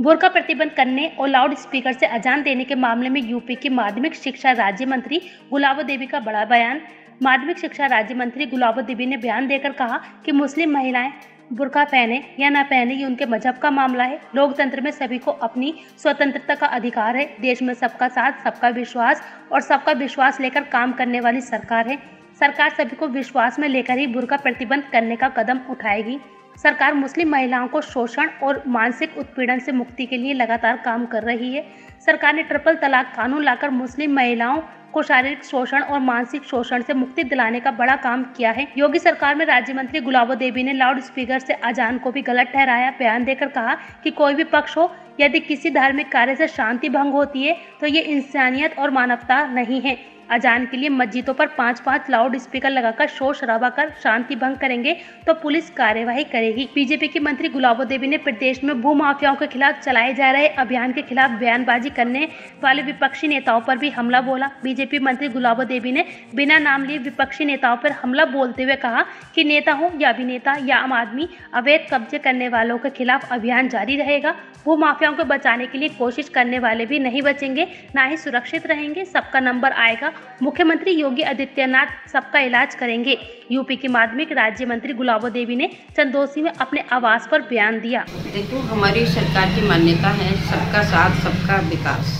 बुरका प्रतिबंध करने और लाउड स्पीकर से अजान देने के मामले में यूपी की माध्यमिक शिक्षा राज्य मंत्री गुलाबो देवी का बड़ा बयान। माध्यमिक शिक्षा राज्य मंत्री गुलाबो देवी ने बयान देकर कहा कि मुस्लिम महिलाएँ बुरका पहने या ना पहने, ये उनके मज़हब का मामला है। लोकतंत्र में सभी को अपनी स्वतंत्रता का अधिकार है। देश में सबका साथ, सबका विश्वास और सबका विश्वास लेकर काम करने वाली सरकार है। सरकार सभी को विश्वास में लेकर ही बुरका प्रतिबंध करने का कदम उठाएगी। सरकार मुस्लिम महिलाओं को शोषण और मानसिक उत्पीड़न से मुक्ति के लिए लगातार काम कर रही है। सरकार ने ट्रिपल तलाक कानून लाकर मुस्लिम महिलाओं को शारीरिक शोषण और मानसिक शोषण से मुक्ति दिलाने का बड़ा काम किया है। योगी सरकार में राज्य मंत्री गुलाबो देवी ने लाउड स्पीकर से अजान को भी गलत ठहराया। बयान देकर कहा कि कोई भी पक्ष हो, यदि किसी धार्मिक कार्य से शांति भंग होती है तो ये इंसानियत और मानवता नहीं है। अजान के लिए मस्जिदों पर पाँच पाँच लाउड स्पीकर लगाकर शोर शराबा कर शांति भंग करेंगे तो पुलिस कार्यवाही करेगी। बीजेपी की मंत्री गुलाबो देवी ने प्रदेश में भू माफियाओं के खिलाफ चलाए जा रहे अभियान के खिलाफ बयानबाजी करने वाले विपक्षी नेताओं पर भी हमला बोला। बीजेपी मंत्री गुलाबो देवी ने बिना नाम लिए विपक्षी नेताओं पर हमला बोलते हुए कहा कि नेता हो या अभिनेता या आम आदमी, अवैध कब्जे करने वालों के खिलाफ अभियान जारी रहेगा। भू माफियाओं को बचाने के लिए कोशिश करने वाले भी नहीं बचेंगे, ना ही सुरक्षित रहेंगे। सबका नंबर आएगा मुख्यमंत्री योगी आदित्यनाथ सबका इलाज करेंगे। यूपी की माध्यमिक राज्य मंत्री गुलाबो देवी ने चंदोसी में अपने आवास पर बयान दिया। देखो, हमारी सरकार की मान्यता है, सबका साथ, सबका विकास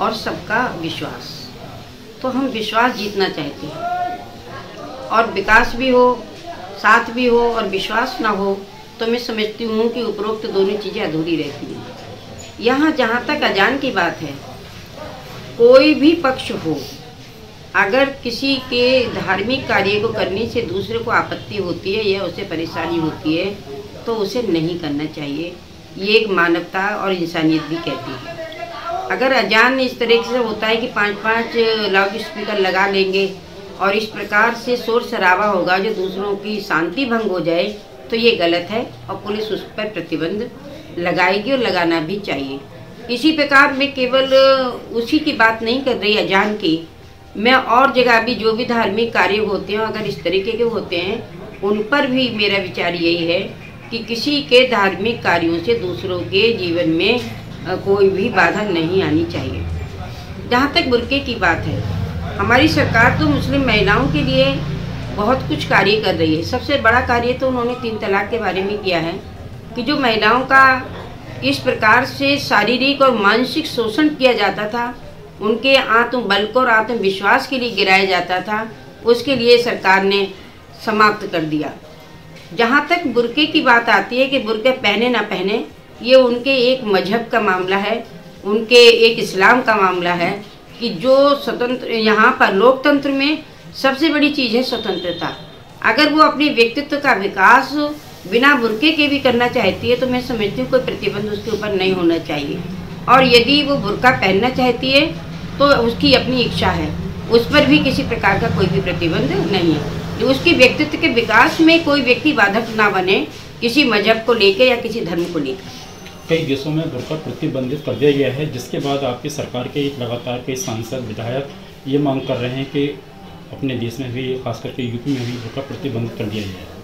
और सबका विश्वास। तो हम विश्वास जीतना चाहते हैं। और विकास भी हो, साथ भी हो और विश्वास ना हो तो मैं समझती हूँ कि उपरोक्त दोनों चीज़ें अधूरी रहती हैं। यहाँ जहाँ तक अजान की बात है कोई भी पक्ष हो, अगर किसी के धार्मिक कार्य को करने से दूसरे को आपत्ति होती है या उसे परेशानी होती है तो उसे नहीं करना चाहिए। ये एक मानवता और इंसानियत भी कहती है। अगर अजान इस तरीके से होता है कि पाँच पाँच लाउड स्पीकर लगा लेंगे और इस प्रकार से शोर शराबा होगा, जो दूसरों की शांति भंग हो जाए तो ये गलत है और पुलिस उस पर प्रतिबंध लगाएगी और लगाना भी चाहिए। इसी प्रकार मैं केवल उसी की बात नहीं कर रही, अजान की। मैं और जगह भी जो भी धार्मिक कार्य होते हैं, अगर इस तरीके के होते हैं, उन पर भी मेरा विचार यही है कि किसी के धार्मिक कार्यों से दूसरों के जीवन में कोई भी बाधा नहीं आनी चाहिए। जहाँ तक बुरके की बात है, हमारी सरकार तो मुस्लिम महिलाओं के लिए बहुत कुछ कार्य कर रही है। सबसे बड़ा कार्य तो उन्होंने तीन तलाक के बारे में किया है कि जो महिलाओं का इस प्रकार से शारीरिक और मानसिक शोषण किया जाता था। उनके आत्म बल को और आत्मविश्वास के लिए गिराया जाता था। उसके लिए सरकार ने समाप्त कर दिया। जहाँ तक बुरके की बात आती है कि बुरके पहने ना पहने, ये उनके एक मज़हब का मामला है। उनके एक इस्लाम का मामला है कि जो स्वतंत्र, यहाँ पर लोकतंत्र में सबसे बड़ी चीज़ है स्वतंत्रता। अगर वो अपने व्यक्तित्व का विकास बिना बुरके के भी करना चाहती है तो मैं समझती हूँ कोई प्रतिबंध उसके ऊपर नहीं होना चाहिए। और यदि वो बुरका पहनना चाहती है तो उसकी अपनी इच्छा है। उस पर भी किसी प्रकार का कोई भी प्रतिबंध नहीं है। उसके व्यक्तित्व के विकास में कोई व्यक्ति बाधक ना बने, किसी मज़हब को लेकर या किसी धर्म को लेकर कई देशों में बुरका प्रतिबंधित कर दिया गया है, जिसके बाद आपकी सरकार के, लगातार कई सांसद, विधायक ये मांग कर रहे हैं कि अपने देश में भी खास करके यूपी में भी बुरका प्रतिबंधित कर दिया गया है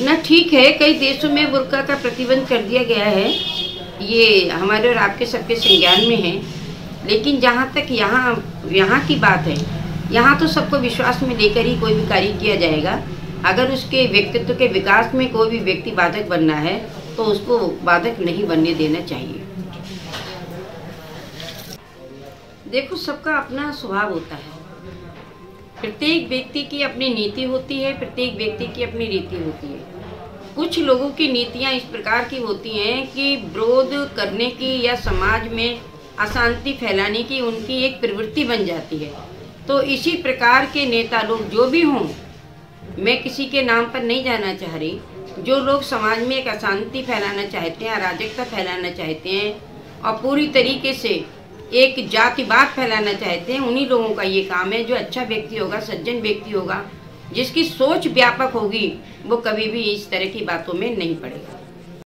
ना, ठीक है, कई देशों में बुरका का प्रतिबंध कर दिया गया है। ये हमारे और आपके सबके संज्ञान में है। लेकिन जहाँ तक यहाँ यहाँ की बात है, यहाँ तो सबको विश्वास में लेकर ही कोई भी कार्य किया जाएगा। अगर उसके व्यक्तित्व के विकास में कोई भी व्यक्ति बाधक बनना है तो उसको बाधक नहीं बनने देना चाहिए। देखो, सबका अपना स्वभाव होता है। प्रत्येक व्यक्ति की अपनी नीति होती है, प्रत्येक व्यक्ति की अपनी रीति होती है। कुछ लोगों की नीतियाँ इस प्रकार की होती हैं कि विरोध करने की या समाज में अशांति फैलाने की उनकी एक प्रवृत्ति बन जाती है। तो इसी प्रकार के नेता लोग जो भी हों, मैं किसी के नाम पर नहीं जाना चाह रही। जो लोग समाज में एक अशांति फैलाना चाहते हैं, अराजकता फैलाना चाहते हैं और पूरी तरीके से एक जाति बात फैलाना चाहते हैं, उन्हीं लोगों का ये काम है, जो अच्छा व्यक्ति होगा, सज्जन व्यक्ति होगा, जिसकी सोच व्यापक होगी, वो कभी भी इस तरह की बातों में नहीं पड़ेगा।